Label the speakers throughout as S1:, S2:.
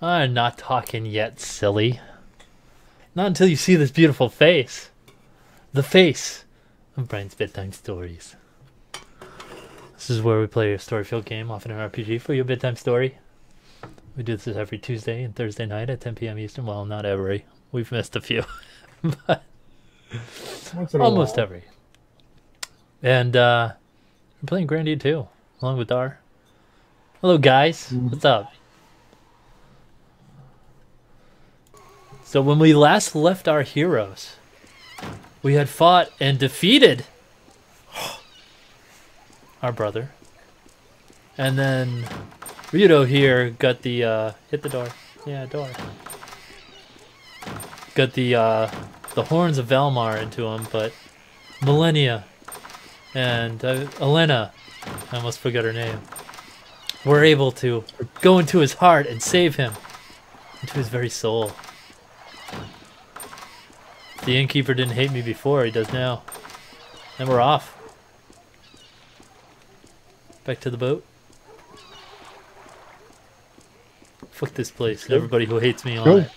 S1: I'm not talking yet, silly. Not until you see this beautiful face. The face of Brian's Bedtime Stories. This is where we play a story filled game, often an RPG, for your bedtime story. We do this every Tuesday and Thursday night at 10 p.m. Eastern. Well, not every. We've missed a few. but
S2: Once in a
S1: almost
S2: while.
S1: every. And uh, we're playing Grandia 2, along with Dar. Hello, guys. What's up? So when we last left our heroes, we had fought and defeated our brother, and then Ryudo here got the uh, hit the door. Yeah, door. Got the uh, the horns of Valmar into him, but Millenia and uh, Elena, I almost forgot her name, were able to go into his heart and save him, into his very soul. The innkeeper didn't hate me before, he does now. And we're off. Back to the boat. Fuck this place and everybody who hates me on it.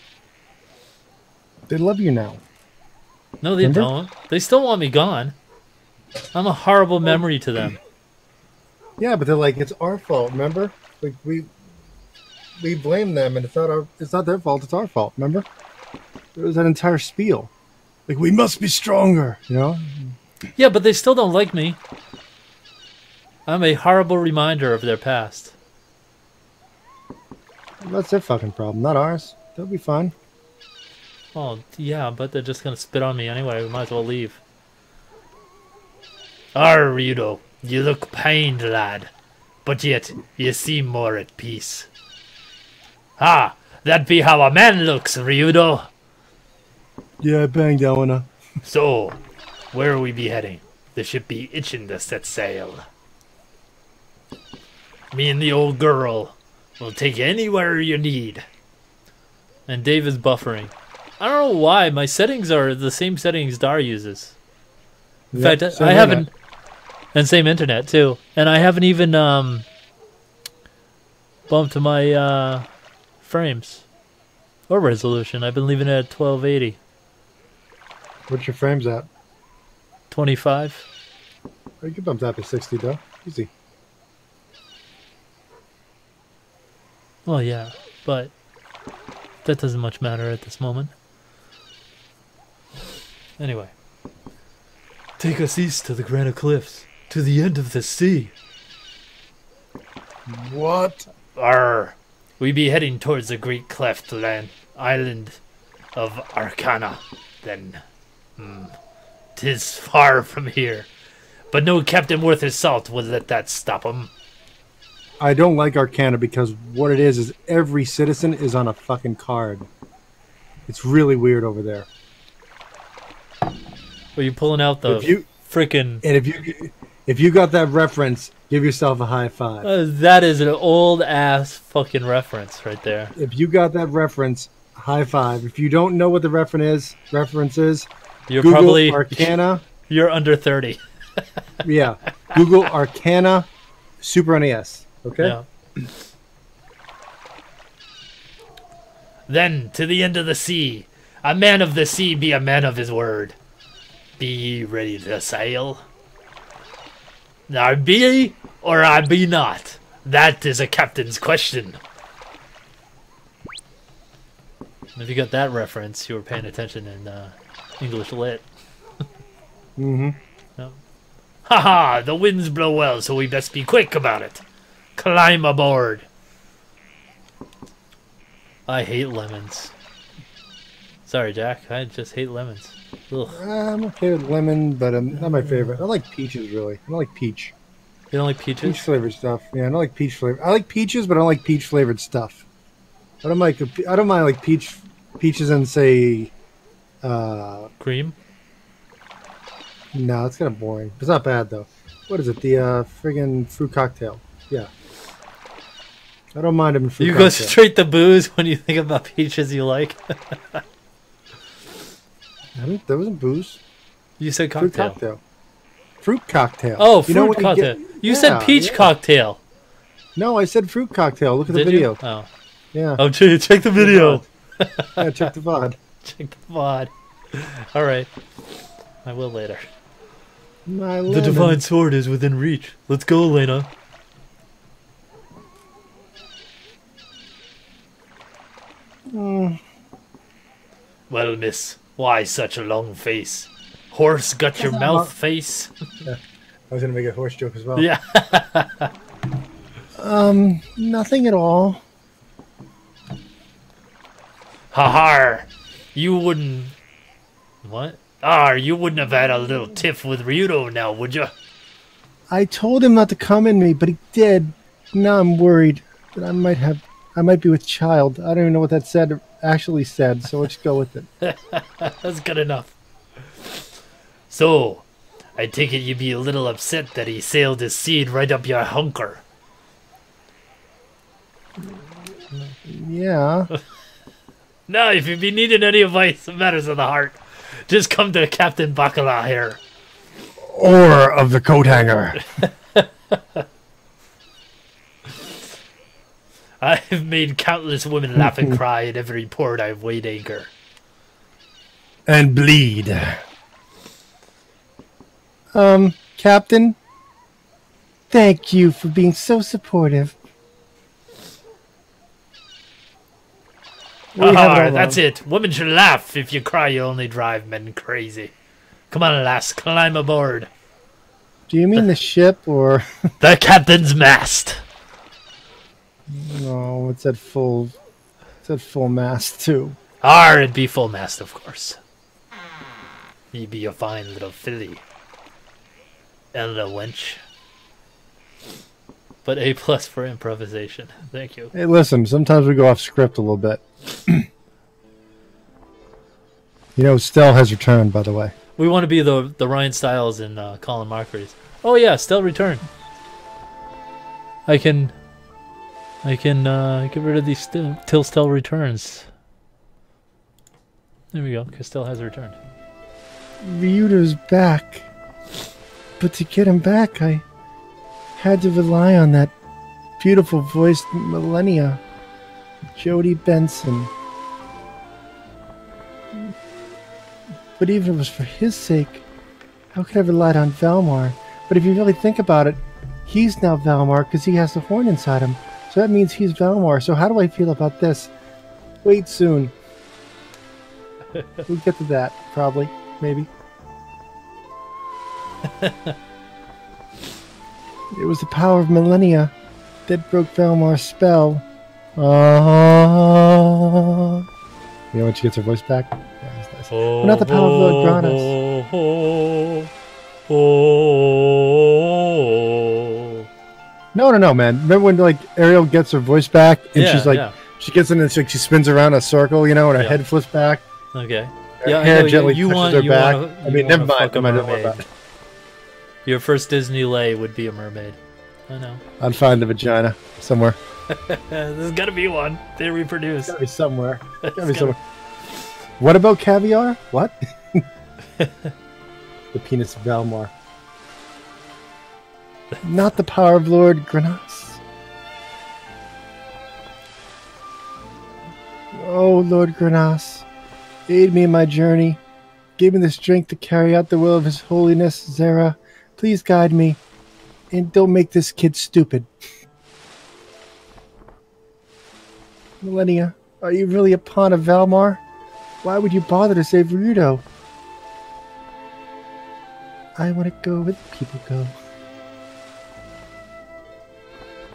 S2: They love you now.
S1: No, they
S2: Remember?
S1: don't. They still want me gone. I'm a horrible oh. memory to them.
S2: Yeah, but they're like, it's our fault. Remember? Like we we blame them, and it's not our. It's not their fault. It's our fault. Remember? There was that entire spiel. Like we must be stronger. You know?
S1: Yeah, but they still don't like me. I'm a horrible reminder of their past.
S2: That's their fucking problem, not ours. They'll be fine.
S1: Oh, yeah, but they're just gonna spit on me anyway. We might as well leave. Arr, Ryudo, you look pained, lad. But yet, you seem more at peace. Ah, that be how a man looks, Ryudo.
S2: Yeah, I banged Elena.
S1: So, where are we be heading? The ship be itching to set sail. Me and the old girl will take you anywhere you need. And Dave is buffering. I don't know why my settings are the same settings Dar uses. In
S2: Yep,
S1: fact, I haven't,
S2: internet.
S1: and same internet too. And I haven't even um bumped my uh frames or resolution. I've been leaving it at 1280,
S2: What's your frames at?
S1: 25.
S2: Oh, you can bump that to sixty though. Easy.
S1: Well, yeah, but that doesn't much matter at this moment. Anyway, take us east to the Granite Cliffs, to the end of the sea.
S2: What?
S1: Arr, we be heading towards the great cleft land island of Arcana. Then, hmm, tis far from here, but no captain worth his salt would let that stop him.
S2: I don't like Arcana because what it is is every citizen is on a fucking card. It's really weird over there.
S1: Are you pulling out the
S2: If you
S1: frickin'
S2: and if you if you got that reference, give yourself a high five.
S1: Uh, that is an old ass fucking reference right there.
S2: if you got that reference, high five. If you don't know what the reference is, reference is,
S1: You're
S2: Google
S1: probably
S2: Arcana.
S1: you're under thirty.
S2: yeah, Google Arcana Super NES. Okay.
S1: Yeah. Then to the end of the sea, a man of the sea be a man of his word. Be ye ready to sail? I be or I be not. That is a captain's question. If you got that reference, you were paying attention in uh, English lit.
S2: Mm-hmm.
S1: Haha, the winds blow well, so we best be quick about it. Climb aboard. I hate lemons. Sorry, Jack. I just hate lemons. Ugh.
S2: I'm okay with lemon, but um, not my favorite. I like peaches really. I don't like peach.
S1: You don't like peaches?
S2: Peach flavored stuff. Yeah, I don't like peach flavor. I like peaches, but I don't like peach flavored stuff. I don't like. I don't mind like peach, peaches and say, uh,
S1: Cream?
S2: no, it's kind of boring. It's not bad though. What is it? The uh, friggin' fruit cocktail. Yeah. I don't mind them fruit
S1: You go straight to booze when you think about peaches you like.
S2: There wasn't booze.
S1: you said
S2: Fruit
S1: cocktail.
S2: cocktail. Fruit cocktail.
S1: Oh,
S2: You
S1: fruit
S2: know you
S1: cocktail.
S2: get-
S1: you said peach
S2: yeah.
S1: cocktail.
S2: No, I said fruit cocktail. Look at the video.
S1: you? Oh.
S2: Yeah.
S1: Oh, check, check the video.
S2: yeah, check the VOD.
S1: Check the VOD. All right. I will later.
S2: My
S1: The
S2: lemon.
S1: divine sword is within reach. Let's go, Elena.
S2: Mm,
S1: Well, miss, why such a long face? Horse got your mouth
S2: a-
S1: face?
S2: I was gonna make a horse joke as well.
S1: yeah.
S2: Um, nothing at all.
S1: Ha har! You wouldn't. What? Ah, you wouldn't have had a little tiff with Ryudo now, would you?
S2: I told him not to come in me, but he did. Now I'm worried that I might have, I might be with child. I don't even know what that said actually said. So let's go with it.
S1: That's good enough. So, I take it you'd be a little upset that he sailed his seed right up your hunker.
S2: Yeah.
S1: Now, if you be needing any advice on matters of the heart, just come to Captain Bacala here.
S2: Or of the coat hanger.
S1: I've made countless women laugh and cry at every port I've weighed anchor.
S2: and bleed. Um, Captain, thank you for being so supportive. We have
S1: Ah,
S2: all
S1: that's
S2: love.
S1: it. Women should laugh. If you cry, you only drive men crazy. Come on, lass, climb aboard.
S2: Do you mean the ship or
S1: The captain's mast.
S2: no? It's at full. It's at full mast too.
S1: Ah, it'd be full mast, of course. You'd be a fine little filly. And a wench. But A plus for improvisation. Thank you.
S2: Hey, listen. Sometimes we go off script a little bit. you know, Stell has returned, by the way.
S1: We want to be the the Ryan Stiles and uh, Colin Mochries. Oh yeah, Stell return. I can, I can uh, get rid of these st- till Stell returns. There we go. Stell has returned.
S2: Ryudo's back. But to get him back, I had to rely on that beautiful voiced Millenia, Jodi Benson. But even if it was for his sake, how could I rely on Valmar? But if you really think about it, he's now Valmar because he has the horn inside him. So that means he's Valmar. So how do I feel about this? Wait soon. we'll get to that, probably. Maybe. It was the power of millenia that broke Valmar's spell. Uh, you know when she gets her voice back? Yeah, that's nice.
S1: Oh,
S2: not the power of Lord Granas.
S1: Oh, oh,
S2: No, no, no, man. Remember when like Ariel gets her voice back and
S1: Yeah,
S2: she's like,
S1: yeah.
S2: she gets in and she, she spins around a circle, you know, and her head flips back.
S1: Okay.
S2: Her
S1: Yeah,
S2: hair
S1: know, you-
S2: gently
S1: you
S2: touches
S1: want-
S2: her
S1: you
S2: back.
S1: wanna-
S2: I mean, never mind.
S1: fuck a Your first Disney lay would be a mermaid. I know.
S2: I'd find a vagina somewhere.
S1: There's gotta be one. They reproduce.
S2: Gotta be somewhere. Gotta be somewhere. What about caviar? What? the penis of Valmar. Not the power of Lord Granas. Oh, Lord Granas, aid me in my journey. Give me the strength to carry out the will of His Holiness, Zera. Please guide me, and don't make this kid stupid. Millenia, are you really a pawn of Valmar? Why would you bother to save Ryudo? I want to go where the people go.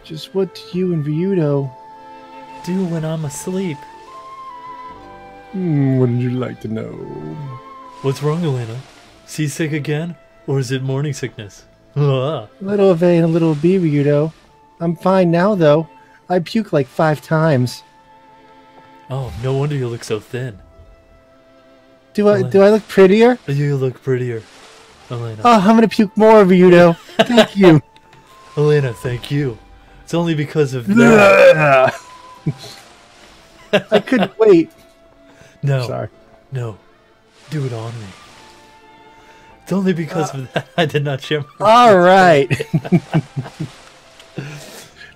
S2: Just what do you and Ryudo?
S1: Do when I'm asleep.
S2: Hmm, what would you like to know?
S1: What's wrong, Elena? Seasick again? Or is it morning sickness?
S2: A little of A and a little of B, Ryudo. I'm fine now, though. I puke like five times.
S1: Oh, no wonder you look so thin.
S2: Do I do I look prettier?
S1: You look prettier. Elena.
S2: Oh, I'm gonna puke more, Ryudo. Thank you.
S1: Elena, thank you. It's only because of that.
S2: I couldn't wait.
S1: No,
S2: Sorry.
S1: no. Do it on me. It's only because of that I did not share
S2: All right.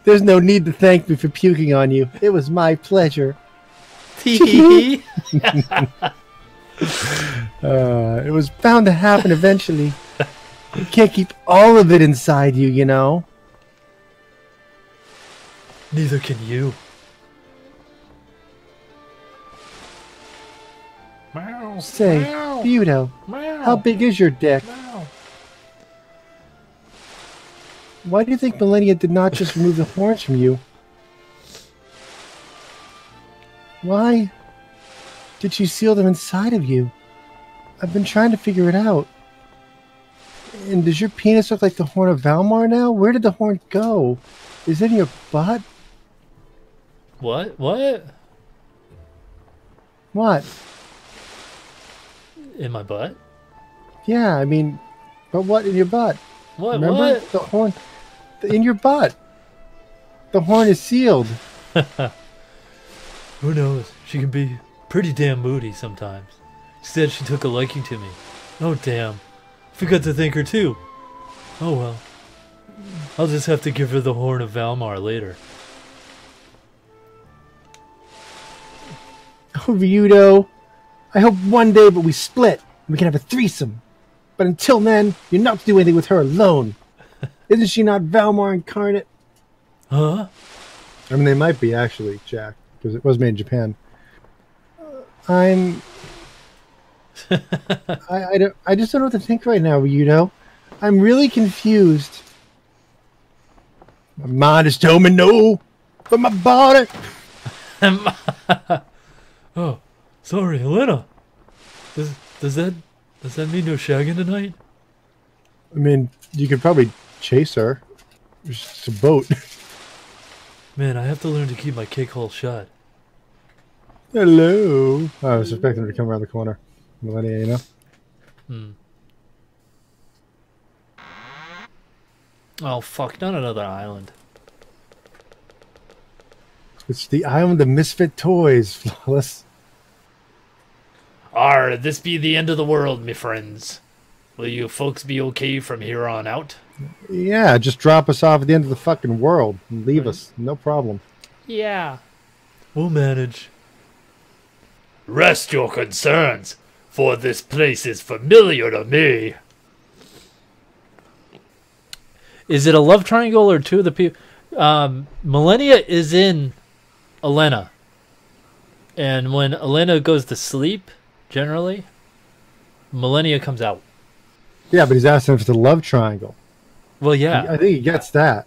S2: There's no need to thank me for puking on you. It was my pleasure.
S1: Tee.
S2: Uh, it was bound to happen eventually. You can't keep all of it inside you, you know.
S1: Neither can you. Meow.
S2: Say,
S1: meow,
S2: Buto,
S1: meow,
S2: how big is your dick?
S1: meow.
S2: Why do you think Millenia did not just remove the horns from you? Why did she seal them inside of you? I've been trying to figure it out. And does your penis look like the horn of Valmar now? Where did the horn go? Is it in your butt?
S1: What? What?
S2: What?
S1: In my butt?
S2: Yeah, I mean, but what in your butt?
S1: What?
S2: Remember
S1: What?
S2: the horn in your butt. The horn is sealed.
S1: Who knows? She can be pretty damn moody sometimes. She said she took a liking to me. Oh damn. Forgot to thank her too. Oh well. I'll just have to give her the horn of Valmar later.
S2: Oh, Ryudo. I hope one day, but we split. and We can have a threesome. But until then, you're not to do anything with her alone. Isn't she not Valmar incarnate?
S1: Huh?
S2: I mean, they might be actually, Jack, because it was made in Japan. Uh, I'm. I, I, don't, I just don't know what to think right now, you know? I'm really confused. My mind is telling me no, but my body.
S1: oh, sorry, Helena. Does does that does that mean no shagging tonight?
S2: I mean, you could probably chase her. It's a boat.
S1: Man, I have to learn to keep my cake hole shut.
S2: Hello. I was expecting her to come around the corner. Millenia, you know?
S1: Hmm. Oh fuck! Not another island.
S2: It's the island of misfit toys, flawless.
S1: Arr, this be the end of the world, me friends. Will you folks be okay from here on out?
S2: Yeah, just drop us off at the end of the fucking world and leave us. No problem.
S1: Yeah. We'll manage. Rest your concerns, for this place is familiar to me. Is it a love triangle or two of the people? Um, Millenia is in Elena. And when Elena goes to sleep, generally, Millenia comes out.
S2: Yeah, but he's asking if it's a love triangle.
S1: Well, yeah.
S2: I think he gets that.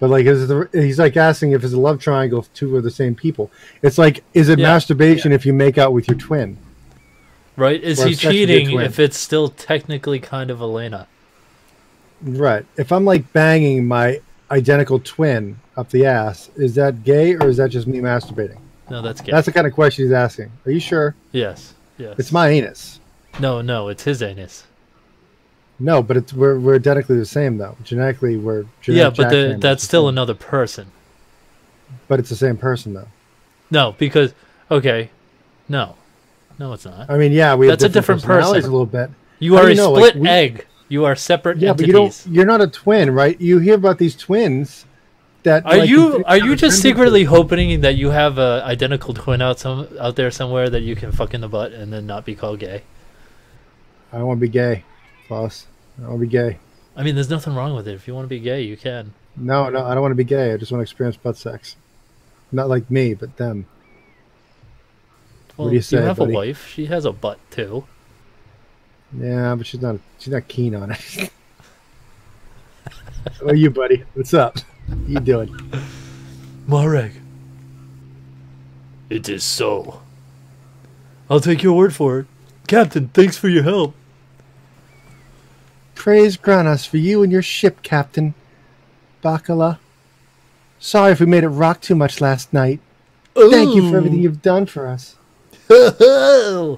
S2: But like, is the, he's like asking if it's a love triangle if two are the same people. It's like, is it
S1: Yeah.
S2: masturbation if you make out with your twin?
S1: Right? Is
S2: Or
S1: he
S2: sex with your
S1: cheating if it's still technically kind of Elena?
S2: Right. If I'm like banging my identical twin up the ass, is that gay or is that just me masturbating?
S1: No, that's gay.
S2: That's the kind of question he's asking. Are you sure?
S1: yes. Yes.
S2: It's my anus.
S1: No, no, it's his anus.
S2: No, but it's we're we're identically the same though. Genetically, we're
S1: yeah, but the, that's still another person.
S2: But it's the same person though.
S1: No, because okay, no, no, it's not.
S2: I mean, yeah, we
S1: That's a different
S2: personalities
S1: person.
S2: a little bit.
S1: You
S2: How
S1: are
S2: do
S1: a
S2: you know?
S1: split
S2: Like, we-
S1: egg. You are separate
S2: Yeah, but you don't. You're not a twin, right? You hear about these twins that
S1: Are
S2: like,
S1: you are you just secretly hoping that you have a identical twin out some out there somewhere that you can fuck in the butt and then not be called gay?
S2: I want to be gay, boss. I want to be gay.
S1: I mean, there's nothing wrong with it. If you want to be gay, you can.
S2: No, no, I don't want to be gay. I just want to experience butt sex. Not like me, but them.
S1: Well,
S2: do you say, You
S1: have
S2: buddy?
S1: a wife. She has a butt too.
S2: Yeah, but she's not. She's not keen on it. How are you, buddy? What's up? How you doing?
S1: Mareg. It is so. I'll take your word for it. Captain, thanks for your help.
S2: Praise Granas for you and your ship, Captain. Bacala. Sorry if we made it rock too much last night. Thank you for everything oh. you've done for us.
S1: I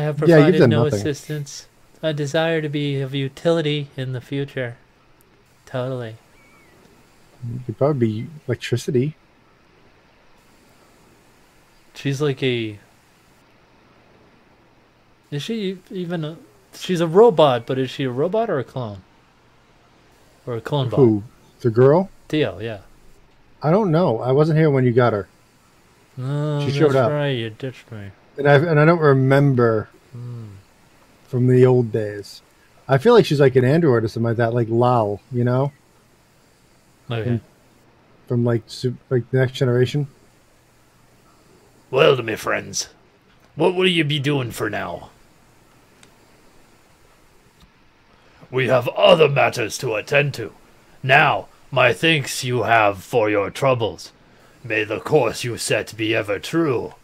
S1: have provided
S2: done
S1: no
S2: nothing.
S1: assistance. I desire to be of utility in the future. Totally.
S2: You could probably be electricity.
S1: She's like a. Is she even a. She's a robot, but is she a robot or a clone? Or a clone bot?
S2: Who? The girl?
S1: Tio, yeah.
S2: I don't know. I wasn't here when you got her,
S1: No,
S2: She showed up.
S1: right. You ditched me.
S2: and I and I don't remember
S1: Hmm.
S2: from the old days. I feel like she's like an android or something like that, like Lal, you know, oh,
S1: Okay.
S2: from like like the next generation.
S1: Well, my friends, what will you be doing for now? We have other matters to attend to. Now, my thanks you have for your troubles. May the course you set be ever true.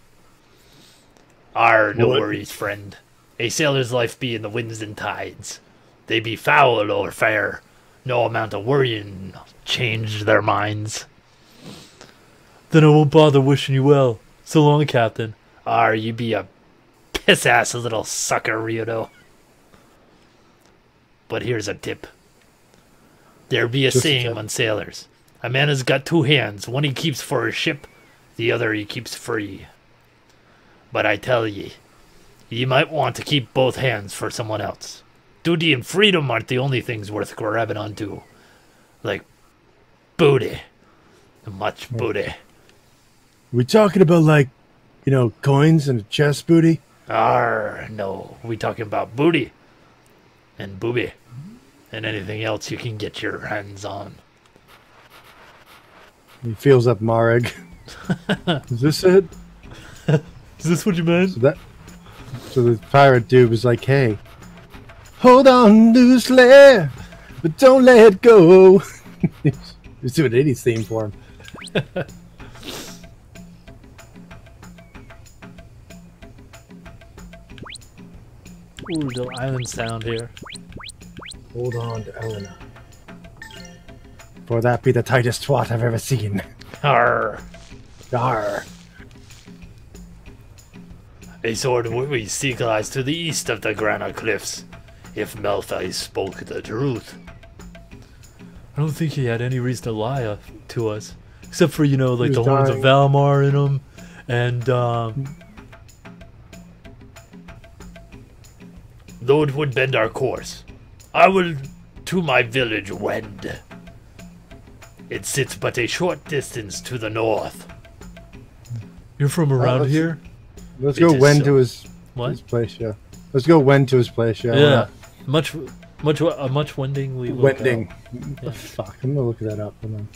S1: Ar, no
S2: What?
S1: worries, friend. A sailor's life be in the winds and tides. They be foul or fair. No amount of worrying change their minds. Then I won't bother wishing you well. So long, Captain. Ar, you be a piss ass little sucker, Ryudo. But here's a tip. There be a
S2: Just
S1: saying on sailors. A man has got two hands. One he keeps for his ship, the other he keeps free. But I tell ye, ye might want to keep both hands for someone else. Duty and freedom aren't the only things worth grabbing onto. Like booty. Much booty.
S2: we talking about like, you know, coins and a chest booty?
S1: Arr, no, we talking about booty and booby and anything else you can get your hands on.
S2: He feels up Mareg. Is this it?
S1: Is this what you meant?
S2: So that, so the pirate dude was like, "Hey, hold on loosely, but don't let it go." He's doing an '80s theme for him.
S1: Ooh, little island sound here.
S2: Hold on to Elena. For that be the tightest twat I've ever seen.
S1: Arr.
S2: Arr.
S1: A sword we seek lies to the east of the granite Cliffs, if Melfice spoke the truth. I don't think he had any reason to lie uh, to us, except for you know, like the
S2: was
S1: horns of. Valmar in him, and um. Though it would bend our course, I will to my village wend. It sits but a short distance to the north. You're from around
S2: let's-
S1: here?
S2: Let's
S1: It
S2: go
S1: is
S2: when
S1: so-
S2: to his
S1: What?
S2: his place. Yeah. Let's go wend to his place. Yeah.
S1: Yeah, much, much, uh, much wending. We will.
S2: Wending.
S1: Yeah.
S2: Fuck. I'm gonna look that up. Hold on.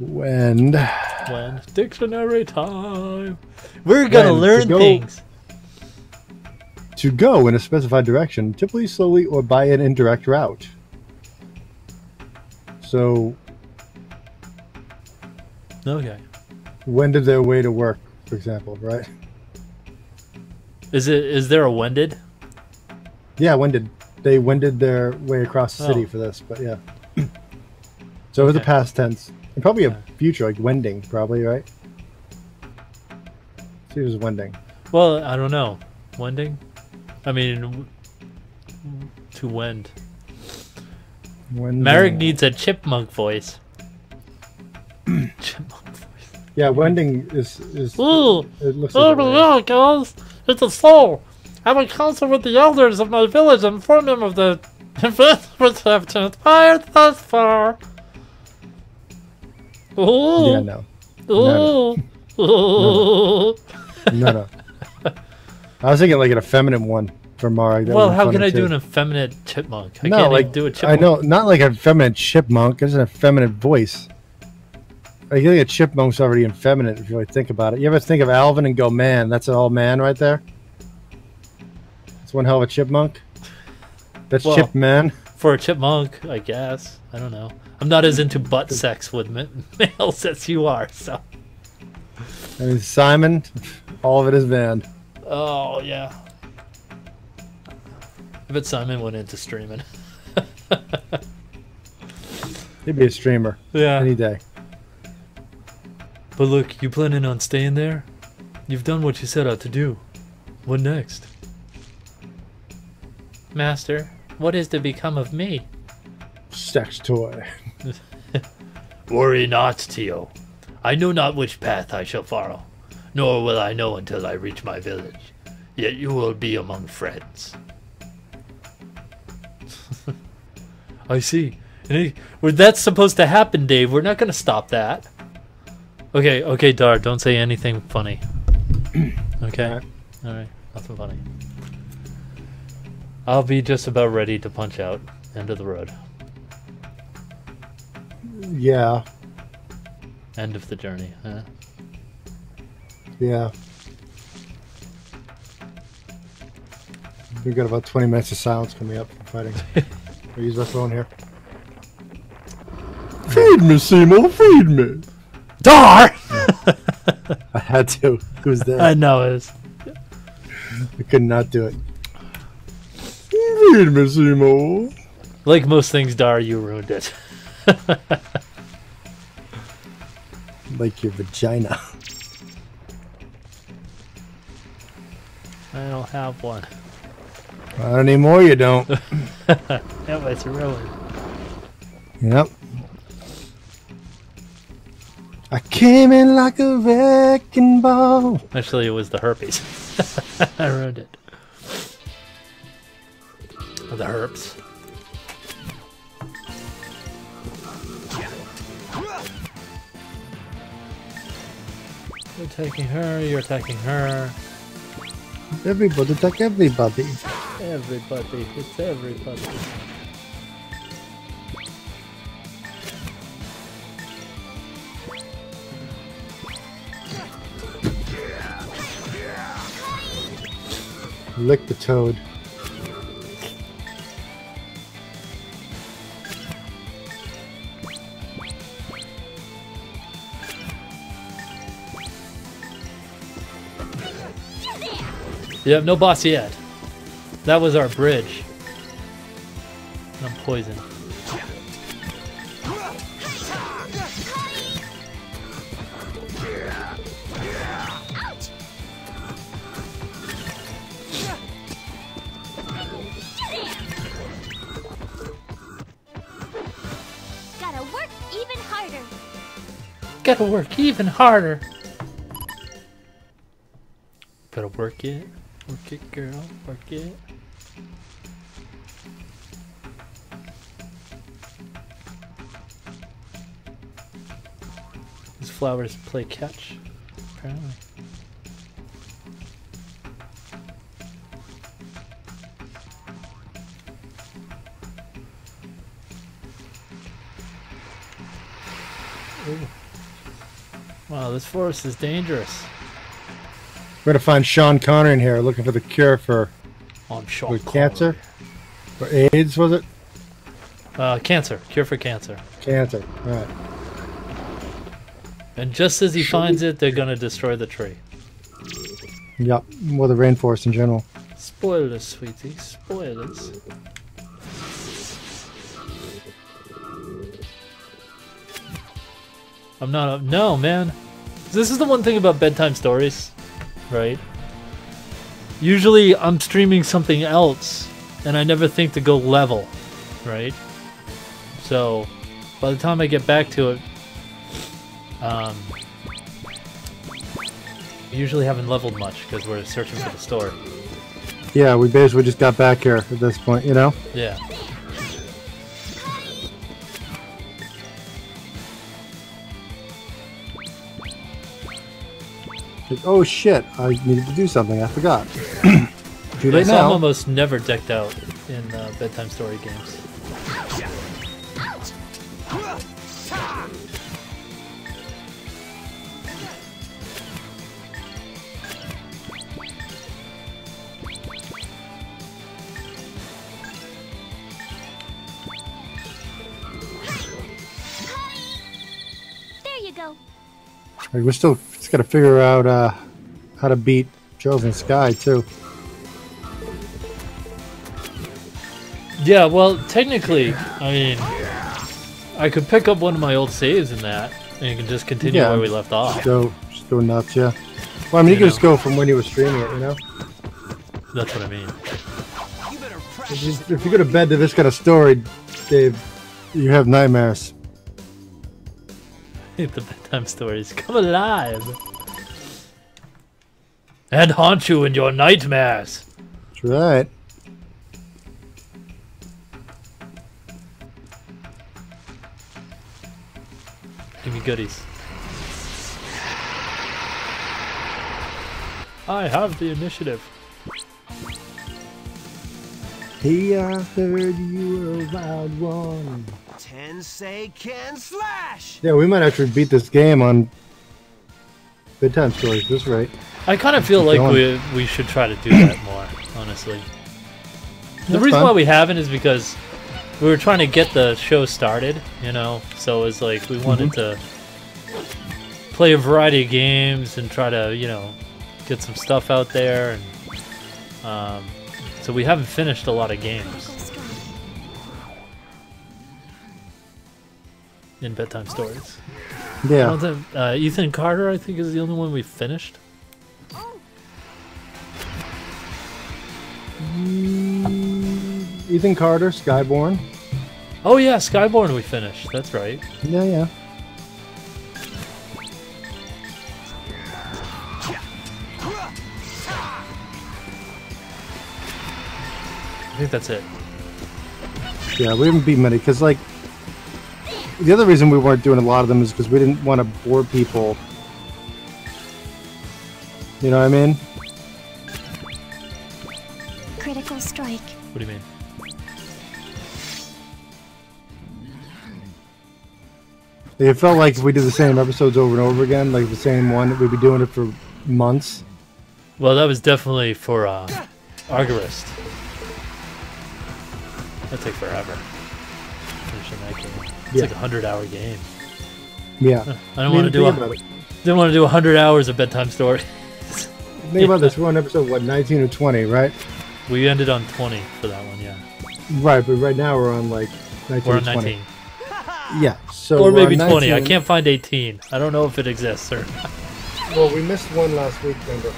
S2: Wend.
S1: When dictionary time. We're gonna
S2: When to
S1: learn
S2: go.
S1: things.
S2: To go in a specified direction, typically slowly or by an indirect route. So,
S1: Okay.
S2: wended their way to work, for example, right?
S1: Is it? Is there a wended?
S2: Yeah, wended. They wended their way across the city
S1: Oh.
S2: for this, but yeah. so it was a past tense. And probably a future, like wending, probably, right? See, it was wending.
S1: Well, I don't know. Wending. I mean, to wend. Mareg needs a chipmunk voice. chipmunk voice.
S2: Yeah, wending is. is
S1: Ooh,
S2: it looks
S1: oh
S2: like
S1: my god, guys! It's a soul. I will counsel with the elders of my village and inform them of the events which have transpired thus far. Ooh.
S2: Yeah, no.
S1: Ooh. Ooh.
S2: No, no. I was thinking like an effeminate one for. That
S1: Well, how can I
S2: funny,
S1: do an effeminate chipmunk? I
S2: no,
S1: can't
S2: like
S1: do a chipmunk.
S2: I know, not like a feminine chipmunk. It's an effeminate voice. I think a chipmunk's already effeminate if you really think about it. You ever think of Alvin and go, man, that's an old man right there? It's one hell of a chipmunk. That's
S1: Well-
S2: Chip Man.
S1: For a chipmunk, I guess. I don't know. I'm not as into butt sex with males as you are, so.
S2: I mean, Simon, all of it is banned.
S1: Oh, yeah. I bet Simon went into streaming.
S2: He'd be a streamer
S1: Yeah.
S2: any day.
S1: But look, you planning on staying there? You've done what you set out to do. What next? Master, what is to become of me?
S2: Sex toy.
S1: Worry not, Tio. I know not which path I shall follow, nor will I know until I reach my village. Yet you will be among friends. I see. Where that's supposed to happen, Dave. We're not gonna stop that. Okay, okay, Dar, don't say anything funny. Okay?
S2: Alright.
S1: Alright, nothing funny. I'll be just about ready to punch out. End of the road.
S2: Yeah,
S1: End of the journey. Huh?
S2: yeah. We've got about 20 minutes of silence coming up from fighting. I'll use my phone here. Feed me, Seymour, feed me.
S1: Dar!
S2: I had to. Who's there?
S1: I know it is.
S2: I could not do it. Feed me, Seymour.
S1: Like most things, Dar, you ruined it.
S2: Like your vagina.
S1: I don't have one.
S2: Not anymore, you don't.
S1: That was ruined.
S2: Yep. I came in like a wrecking ball.
S1: Actually, it was the herpes. I ruined it. Or the herps. You're attacking her, you're attacking her.
S2: Everybody attack everybody.
S1: Everybody, it's everybody.
S2: Lick the toad.
S1: Yep, no boss yet. That was our bridge. I'm poisoned.
S3: Gotta work even harder.
S1: Gotta work even harder. Gotta work it. Work it, girl. Work it. These flowers play catch, apparently. Ooh. Wow, this forest is dangerous.
S2: We're gonna find Sean Connery in here looking for the cure for
S1: Oh, I'm sure.
S2: with cancer. For AIDS, was it?
S1: Uh, cancer. Cure for cancer.
S2: Cancer. Alright.
S1: And just as he finds it, they're gonna destroy the tree.
S2: Yep. Well, the rainforest in general.
S1: Spoilers, sweetie. Spoilers. I'm not. A, no, man. This is the one thing about bedtime stories, right? Usually, I'm streaming something else, and I never think to go level, right? So, by the time I get back to it, um, I usually haven't leveled much because we're searching for the store.
S2: Yeah, we basically just got back here at this point, you know?
S1: Yeah.
S2: Like, oh shit, I needed to do something. I forgot. Too late
S1: so I'm almost never decked out in uh, bedtime story games.
S3: There you go.
S2: Like, we're still just gotta figure out uh, how to beat Joven Sky too.
S1: Yeah, well, technically, I mean, I could pick up one of my old saves in that, and you can just continue
S2: Yeah.
S1: where we left off.
S2: Go, just go nuts, yeah. Well, I mean, you,
S1: You
S2: can just go from when you were streaming it, you know.
S1: That's what I mean.
S2: If you, if you go to bed to this kind of story, Dave, you have nightmares.
S1: the bedtime stories come alive and haunt you in your nightmares.
S2: That's right.
S1: Give me goodies. I have the initiative.
S2: He, I heard you were a wild one.
S4: Tenseiken slash!
S2: Yeah, we might actually beat this game on bedtime stories. That's right.
S1: I kind of feel like we we should try to do that more, honestly. The
S2: That's
S1: reason
S2: fine.
S1: why we haven't is because we were trying to get the show started, you know. So it's like we wanted to play a variety of games and try to, you know, get some stuff out there, and um, so we haven't finished a lot of games in bedtime stories. I
S2: Yeah.
S1: don't think, uh, Ethan Carter, I think, is the only one we finished.
S2: Mm, Ethan Carter, Skyborn.
S1: Oh yeah, Skyborn we finished. That's right.
S2: Yeah, yeah.
S1: I think that's it.
S2: Yeah, we haven't beat many because, like, the other reason we weren't doing a lot of them is because we didn't want to bore people. You know what I mean?
S3: critical strike.
S1: What do you mean?
S2: It felt like if we did the same episodes over and over again, like the same one, we'd be doing it for months.
S1: Well, that was definitely for uh, Agarest. That took forever. Finishing that game. It's
S2: Yeah.
S1: like a hundred hour game.
S2: Yeah.
S1: I don't want to do a,
S2: think about it.
S1: didn't want to do a hundred hours of bedtime story.
S2: Think about this. We're on episode what, 19 or 20, right?
S1: We ended on twenty for that one, yeah.
S2: Right, but right now we're on like 19
S1: We're
S2: or
S1: on
S2: 20.
S1: nineteen,
S2: Yeah. So
S1: or
S2: we're
S1: maybe twenty. I can't find eighteen. I don't know if it exists or.
S2: Well, we missed one last week, remember?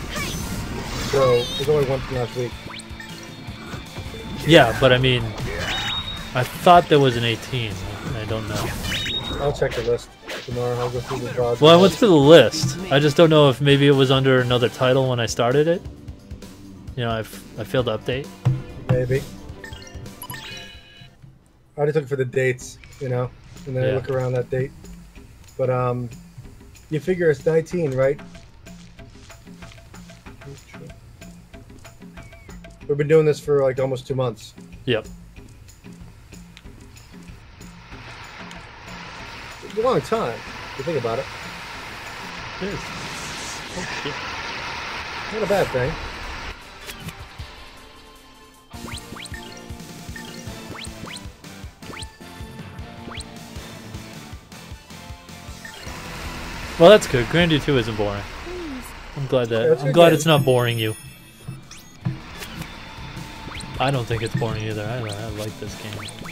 S2: So there's only one from last week.
S1: Yeah, but I mean, I thought there was an eighteen. I don't know.
S2: I'll check the list tomorrow. I'll go through the VODs.
S1: Well, I went through the list. I just don't know if maybe it was under another title when I started it. You know, I've I failed to update.
S2: Maybe. I just look for the dates, you know, and then I look around that date. But um, you figure it's 19, right? We've been doing this for like almost two months.
S1: Yep.
S2: A long time. If you think about it,
S1: It is. Oh, shit.
S2: not a bad thing.
S1: Well, that's good. Grandia 2 isn't boring. I'm glad that.
S2: That's
S1: I'm glad
S2: okay.
S1: it's not boring you. I don't think it's boring either. I, I like this game.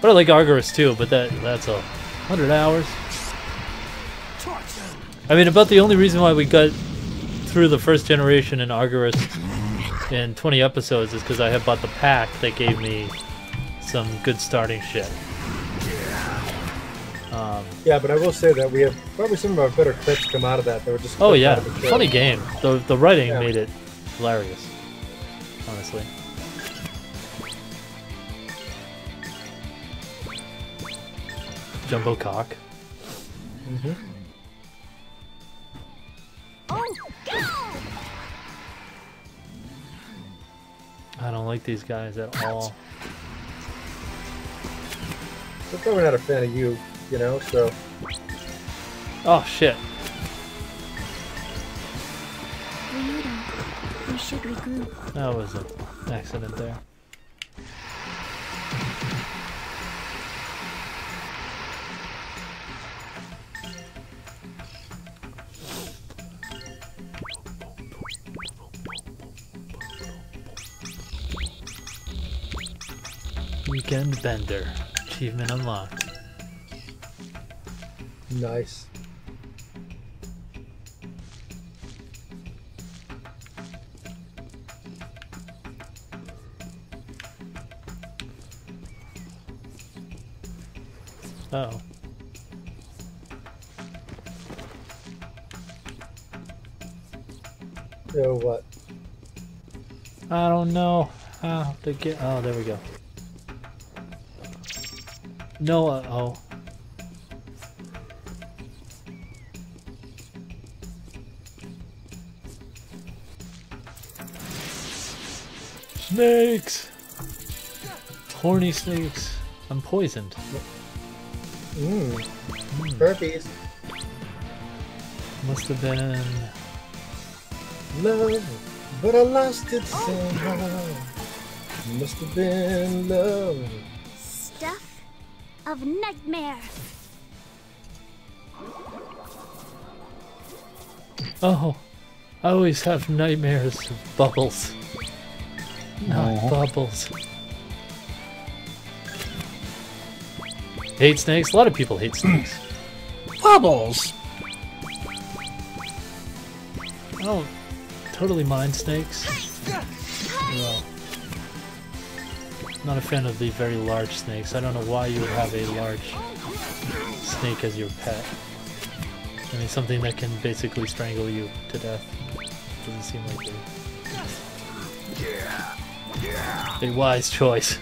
S1: But I like Agarest too. But that that's a hundred hours. I mean, about the only reason why we got through the first generation in Agarest in 20 episodes is because I had bought the pack that gave me some good starting shit. Um,
S2: Yeah, but I will say that we have probably some of our better clips come out of that. That were just
S1: Oh yeah,
S2: out of the show.
S1: funny game. The the writing
S2: Yeah.
S1: made it hilarious. Honestly. Jumbo cock. Mm-hmm.
S3: Oh, go!
S1: I don't like these guys at all.
S2: I'm probably not a fan of you, you know. So
S1: Oh shit.
S3: Ryudo, we should regroup.
S1: That was an accident there. Weekend Bender. Achievement unlocked.
S2: nice.
S1: Oh.
S2: So what?
S1: I don't know how to get. Oh, there we go. No, uh, oh. Snakes! Horny snakes. I'm poisoned.
S2: Mmm. Burpees.
S1: Must have been.
S2: Love, but I lost it somehow. Must have been love.
S3: Stuff of nightmare.
S1: Oh, I always have nightmares of bubbles. Not
S2: Aw.
S1: bubbles. Hate snakes? A lot of people hate snakes.
S2: Bubbles.
S1: I don't totally mind snakes. Not a fan of the very large snakes. I don't know why you would have a large snake as your pet. I mean, something that can basically strangle you to death. Doesn't seem like a, a wise choice.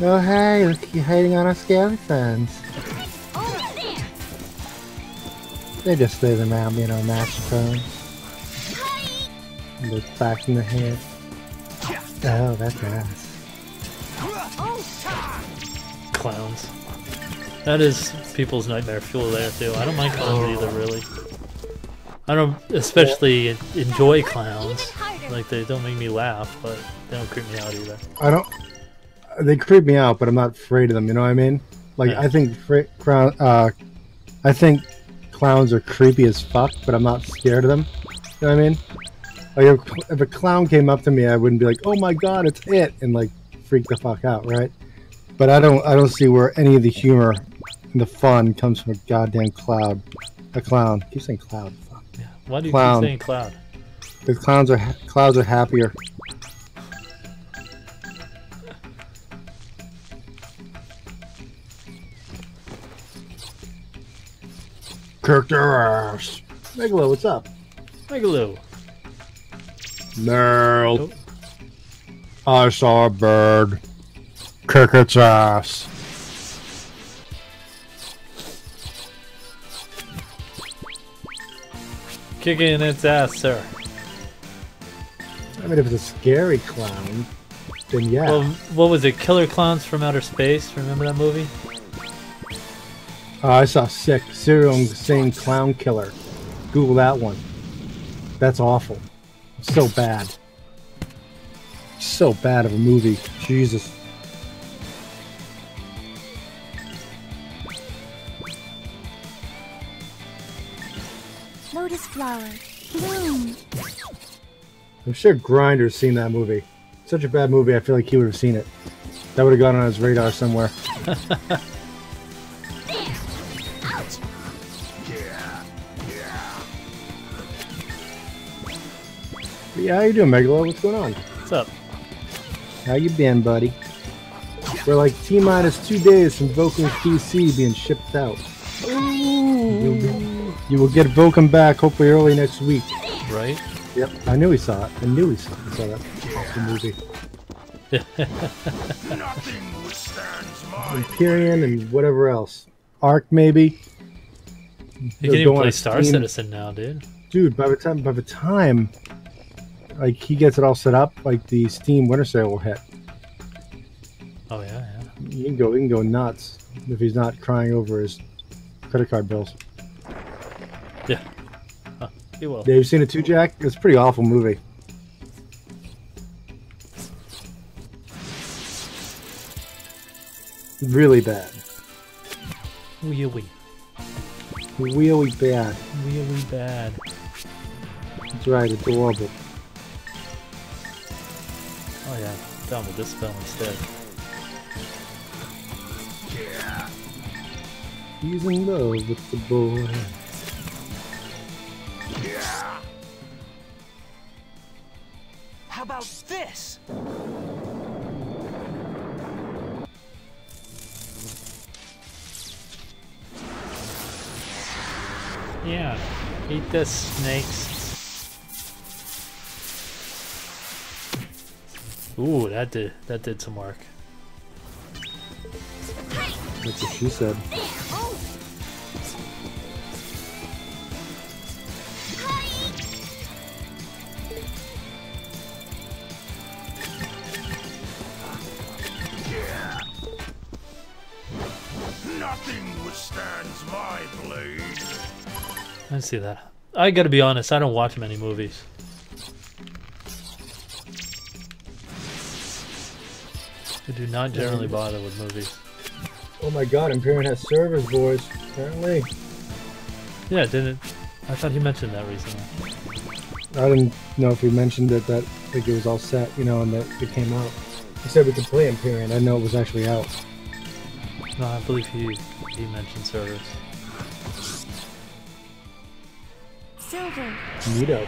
S2: Oh, hey, look, you're hiding on our skeletons. They just leave them out, you know, microphones. Look back in the head. Oh, that's ass.
S1: Clowns. That is people's nightmare fuel there too. I don't mind clowns either, really. I don't especially enjoy clowns. Like they don't make me laugh, but they don't creep me out either.
S2: I don't. They creep me out, but I'm not afraid of them. You know what I mean? Like
S1: Yeah.
S2: I think fra- crown. Uh, I think clowns are creepy as fuck, but I'm not scared of them. You know what I mean? Like if, if a clown came up to me, I wouldn't be like, "Oh my god, it's it," and like freak the fuck out, right? But I don't. I don't see where any of the humor and the fun comes from a goddamn cloud. A clown. I keep saying cloud. Fuck.
S1: Yeah. Why do you
S2: Clown.
S1: keep saying cloud?
S2: Because clowns are clouds are happier. Kirk their ass. Megalo, what's up?
S1: Megaloo.
S2: No. I saw a bird. Kick its ass.
S1: Kicking its ass, sir.
S2: I mean, if it's a scary clown, then yeah.
S1: Well, what was it? Killer Klowns from Outer Space? Remember that movie?
S2: Uh, I saw sick serial insane clown killer. Google that one. That's awful. So bad. So bad of a movie. Jesus.
S3: Lotus flower. Bloom.
S2: I'm sure Grinder's seen that movie. Such a bad movie, I feel like he would have seen it. That would have gone on his radar somewhere. yeah, how you doing, Megalo? What's going on?
S1: What's up?
S2: How you been, buddy? We're like T minus two days from Vulcan's PC being shipped out. You'll You will get Vulcan back hopefully early next week.
S1: Right?
S2: Yep, I knew he saw it. I knew he saw, he saw that awesome movie.
S4: Nothing
S2: Empyrean and whatever else. Arc maybe.
S1: You
S2: They're
S1: can even play Star
S2: Steam.
S1: Citizen now, dude.
S2: Dude, by the time by the time like he gets it all set up, like the Steam Winter Sale will hit.
S1: Oh yeah, yeah.
S2: You can go he can go nuts if he's not crying over his credit card bills.
S1: Yeah. Huh, you will.
S2: Yeah, you've seen it too, Jack? It's a pretty awful movie. Really bad.
S1: Wee.
S2: Really bad.
S1: Really bad.
S2: That's right, adorable.
S1: Oh yeah. Down with this spell instead. Yeah.
S2: He's in love with the boy.
S4: How about this?
S1: Yeah. Eat this, snakes. Ooh, that did that did some work.
S2: That's what she said.
S3: There. Oh.
S4: Nothing withstands my blade.
S1: I see that. I gotta be honest, I don't watch many movies. Do not generally um, bother with movies.
S2: Oh my god, Imperium has servers, boys. Apparently.
S1: Yeah, didn't. I thought he mentioned that recently.
S2: I didn't know if he mentioned it that like it was all set, you know, and that it came out. He said we could play Imperium. I know it was actually out.
S1: No, I believe he he mentioned servers.
S3: Silver.
S2: Neato.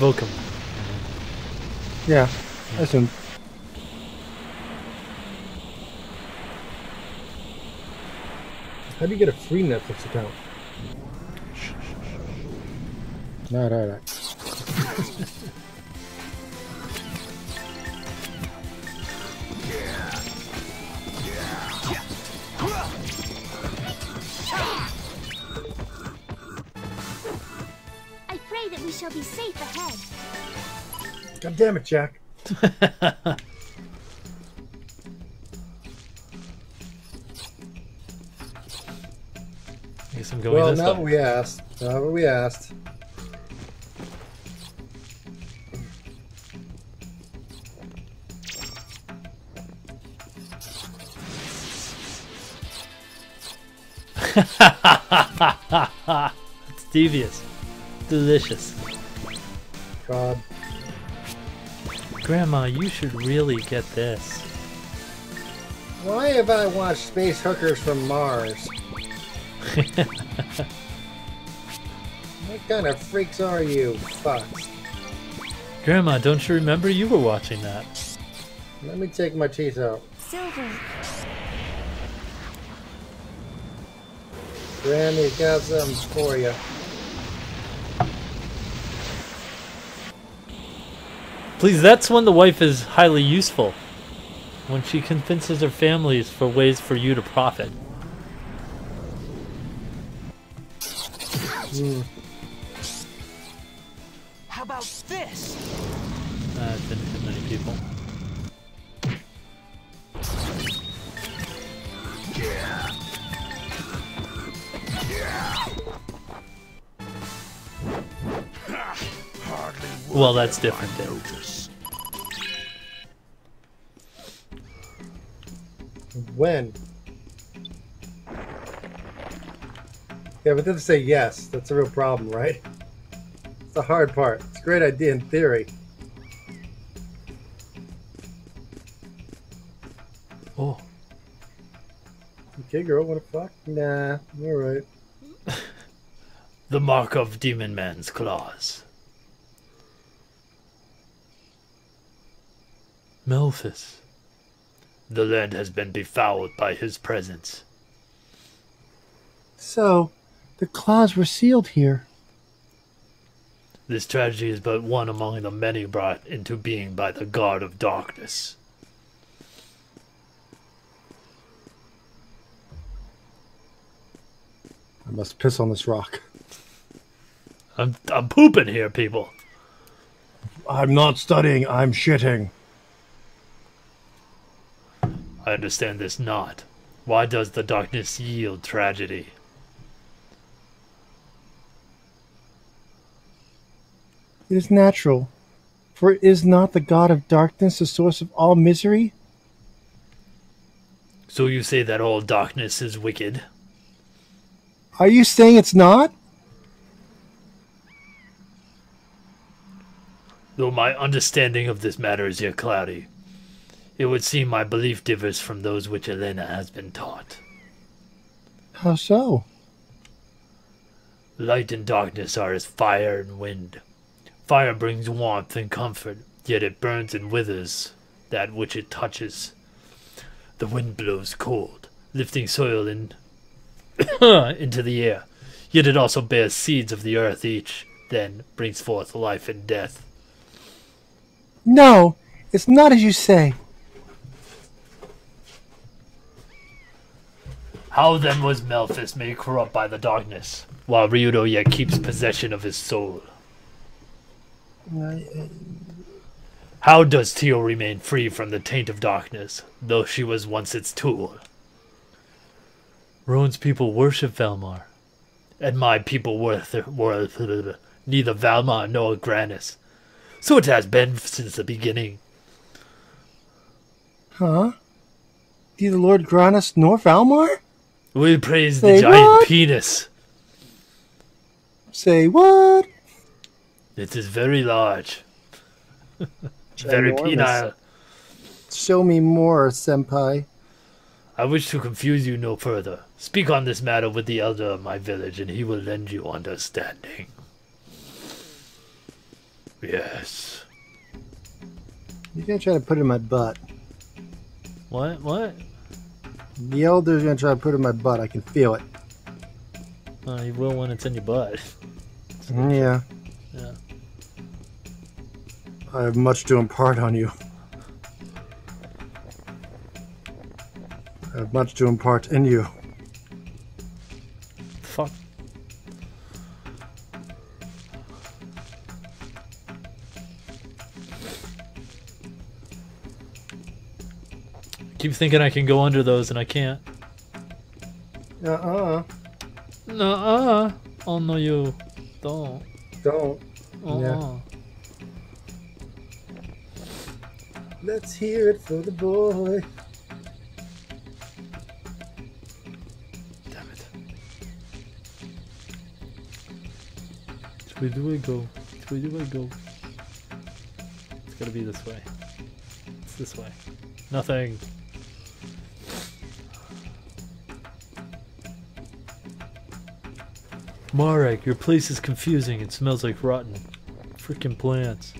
S1: Welcome.
S2: Yeah, I assume. How do you get a free Netflix account? Alright, alright. God damn it, Jack.
S1: I guess I'm going
S2: Well,
S1: this
S2: now
S1: way.
S2: we asked. Now we asked.
S1: It's devious. Delicious.
S2: God.
S1: Grandma, you should really get this.
S2: Why have I watched Space Hookers from Mars? what kind of freaks are you, fucks?
S1: Grandma, don't you remember you were watching that?
S2: Let me take my teeth out.
S3: Silver.
S2: Grammy's got something for you.
S1: Please, that's when the wife is highly useful. When she convinces her families for ways for you to profit.
S4: How about this?
S1: Uh, didn't hit many people.
S4: Hardly
S1: Well, that's different. Then.
S2: When? Yeah, but then to say yes, that's a real problem, right? It's the hard part. It's a great idea in theory.
S1: Oh,
S2: Okay, girl, what the fuck? Nah, alright.
S1: the mark of Demon Man's claws. Melfice. The land has been befouled by his presence.
S2: So, the claws were sealed here.
S1: This tragedy is but one among the many brought into being by the God of Darkness.
S2: I must piss on this rock.
S1: I'm, I'm pooping here, people.
S2: I'm not studying, I'm shitting.
S1: I understand this not. Why does the darkness yield tragedy?
S2: It is natural. For is not the god of darkness the source of all misery?
S1: So you say that all darkness is wicked?
S2: Are you saying it's not?
S1: Though my understanding of this matter is yet cloudy, it would seem my belief differs from those which Elena has been taught.
S2: How so?
S1: Light and darkness are as fire and wind. Fire brings warmth and comfort, yet it burns and withers that which it touches. The wind blows cold, lifting soil in, into the air, yet it also bears seeds of the earth each then brings forth life and death.
S2: No, it's not as you say.
S1: How then was Melfice made corrupt by the darkness, while Ryudo yet keeps possession of his soul? How does Tio remain free from the taint of darkness, though she was once its tool? Roan's people worship Valmar, and my people worth, worth neither Valmar nor Granis. So it has been since the beginning.
S2: Huh? Neither Lord Granis nor Valmar?
S1: We praise the giant
S2: what?
S1: penis.
S2: Say what?
S1: It is very large. very penile.
S2: Show me more, senpai.
S1: I wish to confuse you no further. Speak on this matter with the elder of my village, and he will lend you understanding. Yes.
S2: You're gonna try to put it in my butt.
S1: What? What?
S2: The elder's gonna try to put it in my butt. I can feel it.
S1: Uh, you will when it's in your butt.
S2: Mm, Yeah.
S1: Yeah.
S2: I have much to impart on you. I have much to impart in you.
S1: Keep thinking I can go under those, and I can't.
S2: Uh-uh.
S1: Nuh-uh. Oh no, you don't.
S2: Don't.
S1: Uh-uh.
S2: Yeah. Let's hear it for the boy.
S1: Damn it. Which way do I go? Which way do I go? It's gotta be this way. It's this way. Nothing. Mareg, your place is confusing. It smells like rotten freaking plants.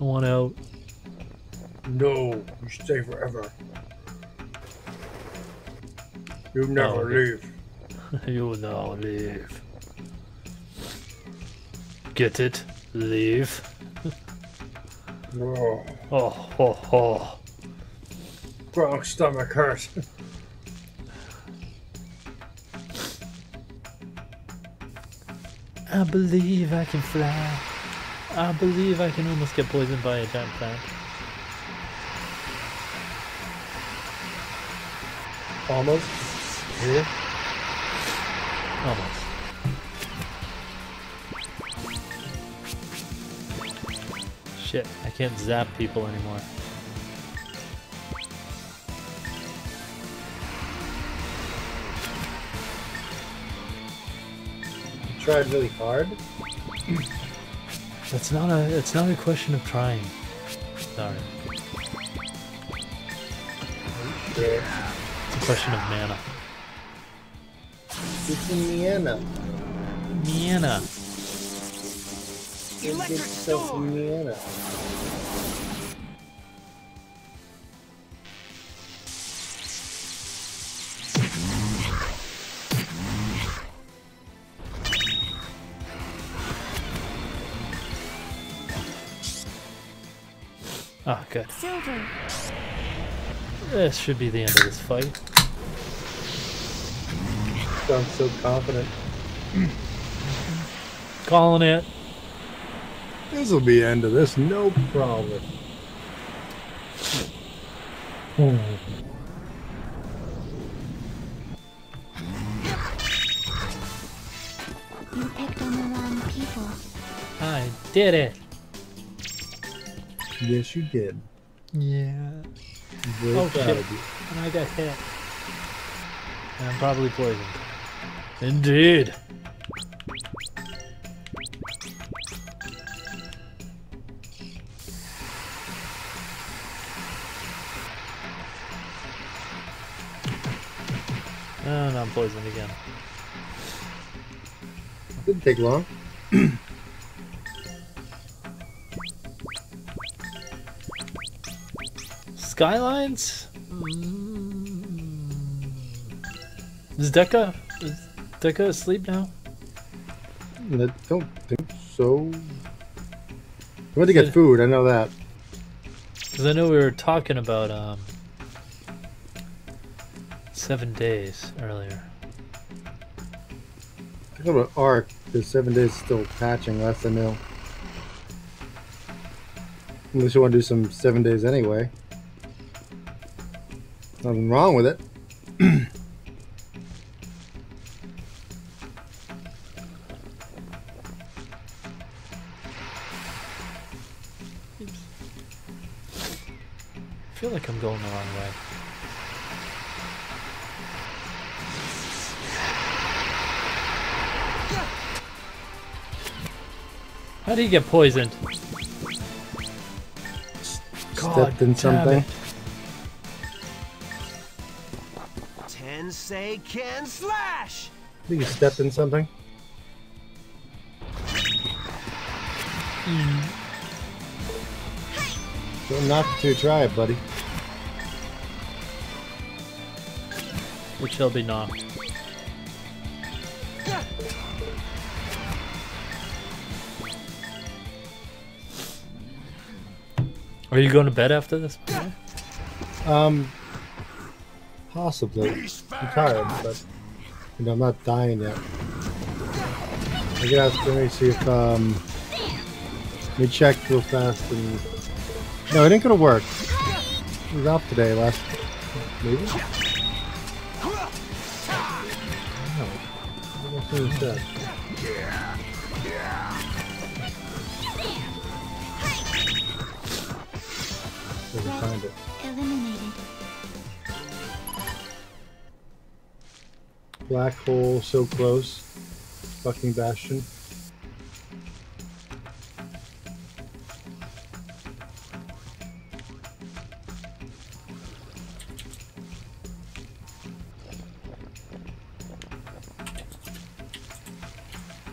S1: I want out.
S2: No, you stay forever. You
S1: never Oh, okay.
S2: leave.
S1: you will now leave. Get it? Leave.
S2: Oh,
S1: Oh, oh, oh.
S2: wrong stomach hurt.
S1: I believe I can fly. I believe I can almost get poisoned by a giant plant.
S2: Almost. Here.
S1: Almost. Shit, I can't zap people anymore.
S2: Tried really hard.
S1: It's not a it's not a question of trying. Sorry. It's a question of mana.
S2: It's Indiana.
S1: Mana.
S4: Electric
S2: Stuff
S4: sword.
S1: This should be the end of this fight.
S2: Sounds so confident.
S1: Calling it.
S2: This will be the end of this, no problem.
S3: You picked on the wrong people.
S1: I did it.
S2: Yes, you did.
S1: Yeah.
S2: I'm very
S1: Oh, shit.
S2: of.
S1: And I got hit. And I'm probably poisoned. Indeed. And I'm poisoned again.
S2: Didn't take long.
S1: Skylines? Is Deca? Is Deca asleep now?
S2: I don't think so. We went to get food. I know that.
S1: Because I know we were talking about um, seven days earlier.
S2: Talking about Ark. There's seven days still patching. Last I knew. Unless you want to do some seven days anyway. Nothing wrong with it.
S1: I feel like I'm going the wrong way. How do you get poisoned?
S2: Stepped in
S1: damn
S2: something.
S1: it.
S4: Can slash!
S2: I think you stepped in something. Don't knock it till you try it, buddy.
S1: Which he'll be knocked. Are you going to bed after this?
S2: Um, possibly. I'm tired, but you know, I'm not dying yet. I guess let me see if um, let me check real fast and no, it ain't gonna work. It was off today last maybe. No. I don't know if Black hole so close. Fucking bastion.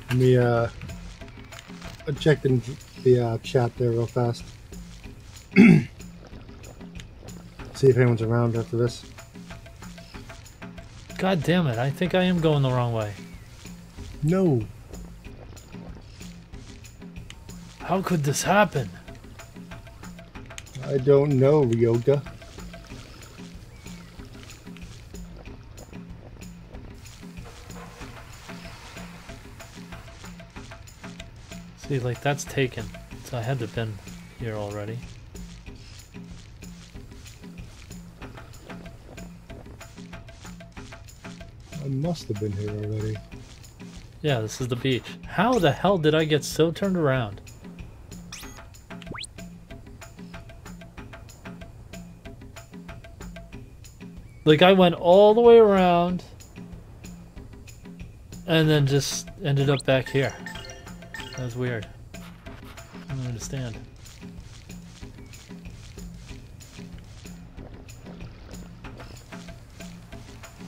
S2: Let me uh I checked in the uh, chat there real fast. See if anyone's around after this.
S1: God damn it, I think I am going the wrong way.
S2: No.
S1: How could this happen?
S2: I don't know, Yoga.
S1: See, like that's taken. So I had to have been here already.
S2: I must have been here already.
S1: Yeah, this is the beach. How the hell did I get so turned around? Like I went all the way around and then just ended up back here. That was weird. I don't understand.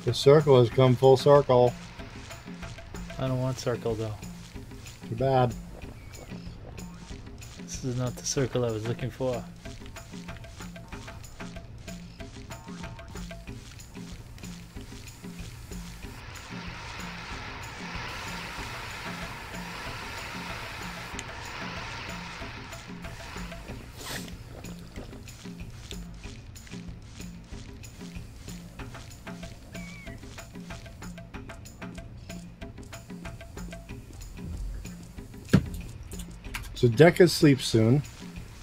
S2: The circle has come full circle.
S1: I don't want circle though.
S2: Too bad.
S1: This is not the circle I was looking for.
S2: Deca sleeps soon.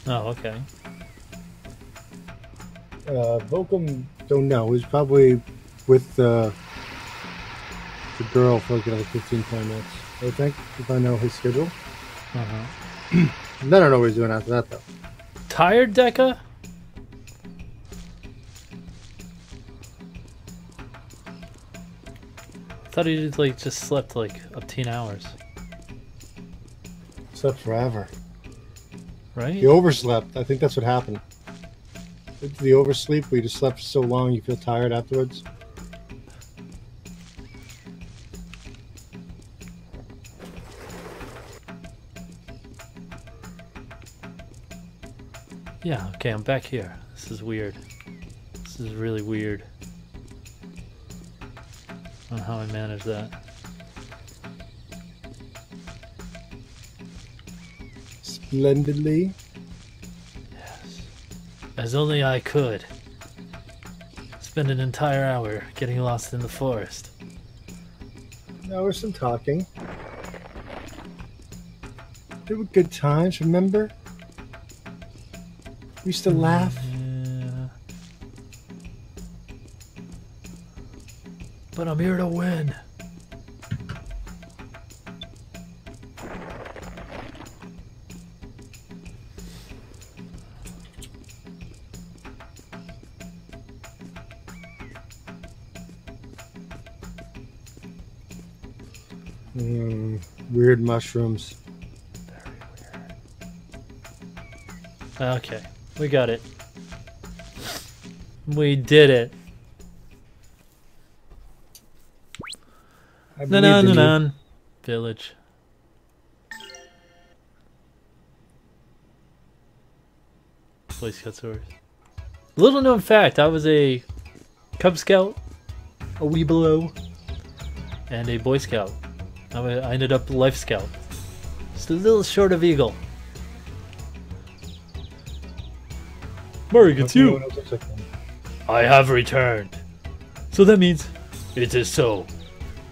S1: Oh, okay.
S2: Uh, Volcom don't know. He's probably with uh, the girl for like another 15, 20 minutes. I think, if I know his schedule.
S1: Uh-huh.
S2: I don't know what he's doing after that, though.
S1: Tired, Deca? Thought he just, like just slept like up 10 hours,
S2: Slept forever.
S1: Right?
S2: He overslept. I think that's what happened. The oversleep, where you just slept so long you feel tired afterwards.
S1: Yeah, okay, I'm back here. This is weird. This is really weird. I don't know how I manage that.
S2: Splendidly.
S1: As only I could. Spend an entire hour getting lost in the forest.
S2: Now there's some talking. There were good times, remember? We used to laugh.
S1: Yeah. But I'm here to win.
S2: Mushrooms.
S1: Okay, we got it. We did it.
S2: I
S1: Na
S2: believe
S1: na
S2: in
S1: na
S2: you.
S1: na. Village. Boy Scout stories. Little known fact: I was a Cub Scout, a Weeblo, and a Boy Scout. I wa- I ended up Life Scout. Just a little short of Eagle. Murray, it's you.
S2: one else looks like them.
S1: I have returned. So that means it is so.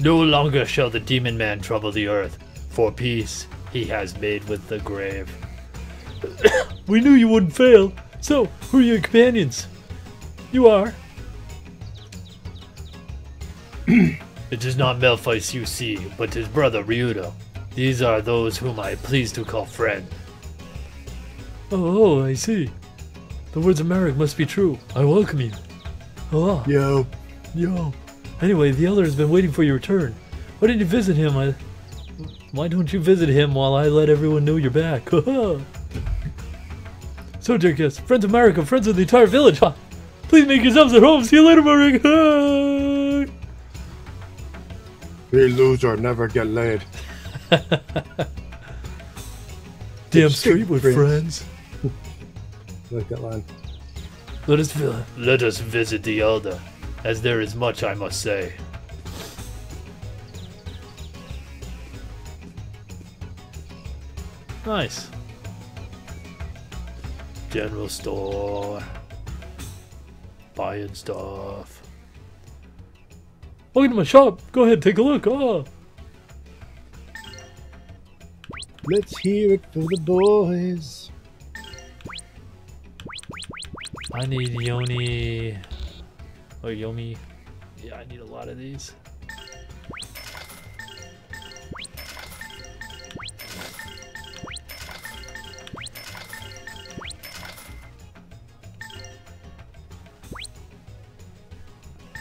S1: No longer shall the demon man trouble the earth, for peace he has made with the grave. we knew you wouldn't fail. So, who are your companions? You are. it is not Melfice you see, but his brother Ryudo. These are those whom I please to call friend. Oh, I see. The words of Mareg must be true. I welcome you. Oh,
S2: Yo,
S1: yo. Anyway, the elder has been waiting for your return. Why didn't you visit him? I... Why don't you visit him while I let everyone know you're back? so, dear guests, friends of America, friends of the entire village, huh? please make yourselves at home. See you later, Mareg.
S2: we loser never get laid.
S1: Damn
S2: Stupid
S1: straight with
S2: prince.
S1: friends.
S2: I like that line.
S1: Let us vi- let us visit the elder, as there is much I must say. Nice. General store. Buying stuff. Oh, Welcome to my shop. Go ahead, take a look. Oh,
S2: Let's hear it for the boys.
S1: I need Yoni. Or Yomi. Yeah, I need a lot of these.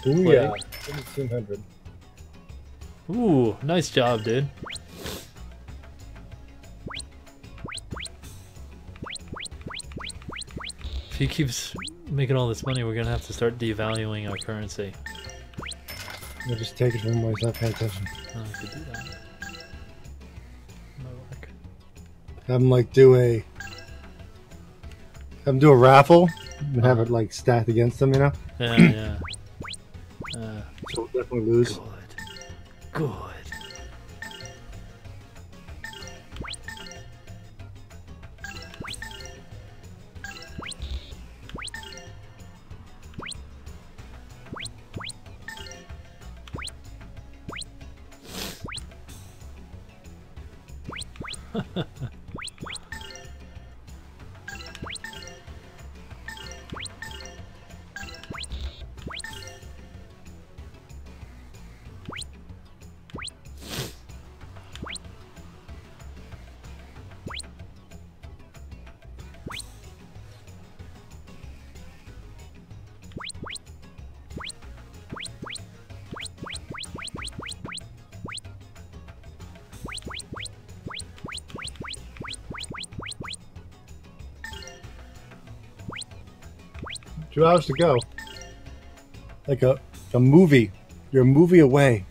S2: Ooh yeah, 1700.
S1: Ooh, nice job, dude. If he keeps making all this money, we're gonna have to start devaluing our currency.
S2: We'll just take it from him while he's not paying attention.
S1: Oh, I could do that. Might work.
S2: Have him like do a have him do a raffle and have it like stacked against him, you know?
S1: Yeah, yeah.
S2: So we'll definitely lose.
S1: good. Good.
S2: Two hours to go. Like a a movie. You're a movie away.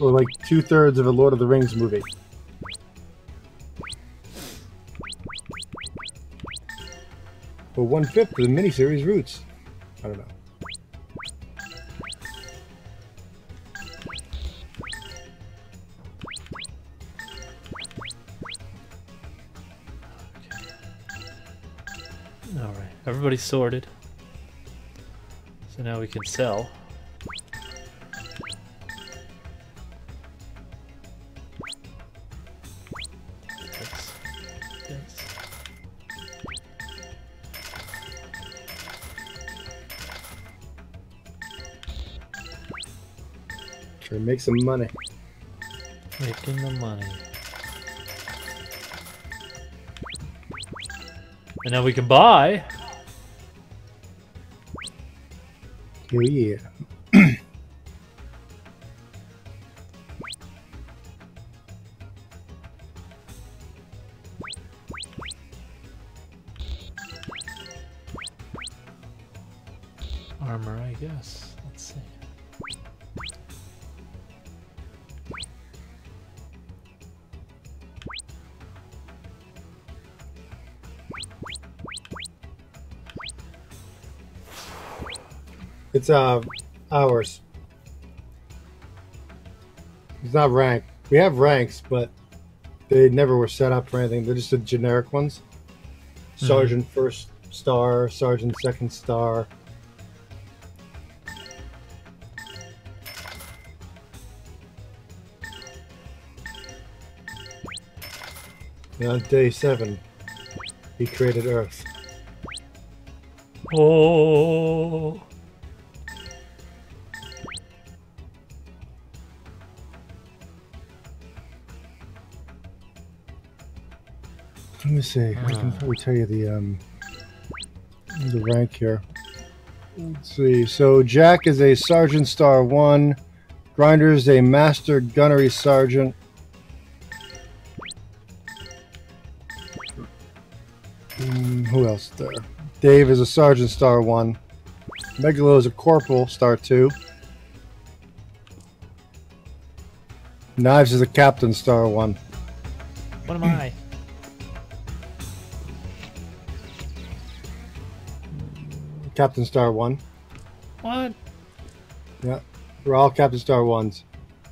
S2: Or like two thirds of a Lord of the Rings movie. Or one fifth of the miniseries Roots. I don't know.
S1: Everybody's sorted. So now we can sell.
S2: Try to make some money.
S1: Making the money. And now we can buy.
S2: Oh yeah. It's uh ours. It's not ranked. We have ranks, but they never were set up for anything. They're just the generic ones. Sergeant first star, sergeant second star. And on day seven, he created Earth.
S1: Oh.
S2: Me see. I can probably tell you the um the rank here. Let's see. So Jack is a Sergeant Star One. Grinder is a Master Gunnery Sergeant. Mm, who else there? Dave is a Sergeant Star One. Megalo is a Corporal Star Two. Knives is a Captain Star One.
S1: What am I?
S2: Captain Star One.
S1: What?
S2: Yeah, we're all Captain Star ones.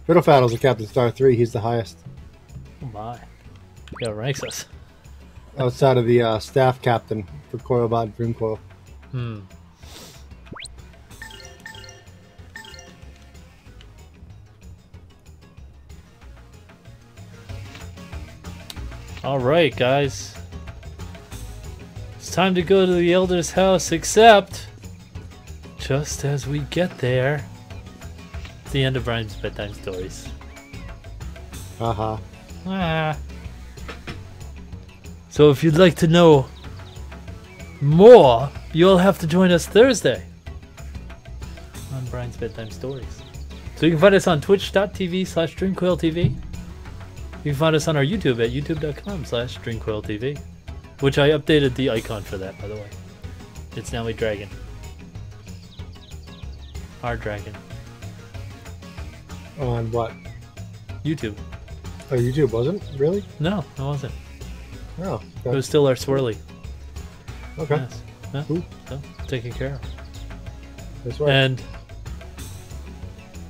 S2: Fiddlefaddle's a Captain Star three. He's the highest
S1: Oh my. Yeah, ranks us.
S2: outside of the uh, staff captain for Coilbot and Dream Coil.
S1: Hmm. Alright, guys. It's time to go to the Elder's house, except just as we get there, it's the end of Brian's bedtime stories.
S2: Haha.
S1: Ah. So if you'd like to know more, you'll have to join us Thursday on Brian's Bedtime Stories. So you can find us on twitch.tv slash dreamcoiltv. You can find us on our YouTube at youtube.com slash dreamcoiltv, which I updated the icon for that, by the way. It's now a dragon. Our dragon.
S2: On what?
S1: YouTube.
S2: Oh, YouTube wasn't really?
S1: No, it wasn't.
S2: Oh,
S1: It was still our swirly.
S2: okay.
S1: Yes. Yeah.
S2: Cool.
S1: Taken care of.
S2: That's right.
S1: And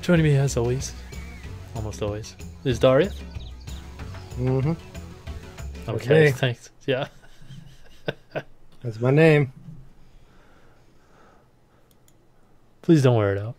S1: joining me as always, almost always, is Daria.
S2: mm-hmm.
S1: Okay, thanks. Yeah.
S2: That's my name.
S1: Please don't wear it out.